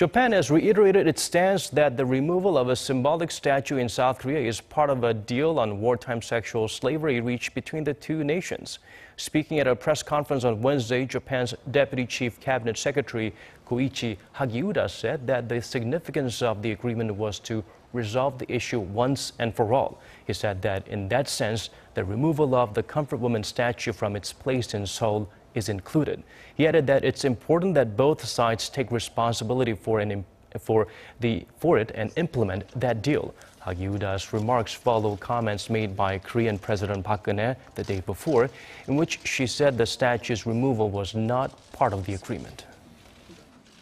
Japan has reiterated its stance that the removal of a symbolic statue in South Korea is part of a deal on wartime sexual slavery reached between the two nations. Speaking at a press conference on Wednesday, Japan's Deputy Chief Cabinet Secretary Koichi Hagiuda said that the significance of the agreement was to resolve the issue once and for all. He said that in that sense, the removal of the Comfort Woman statue from its place in Seoul is included. He added that it's important that both sides take responsibility for, an, for, the, for it and implement that deal. Hagiuda's remarks follow comments made by Korean President Park Geun-hye the day before, in which she said the statue's removal was not part of the agreement.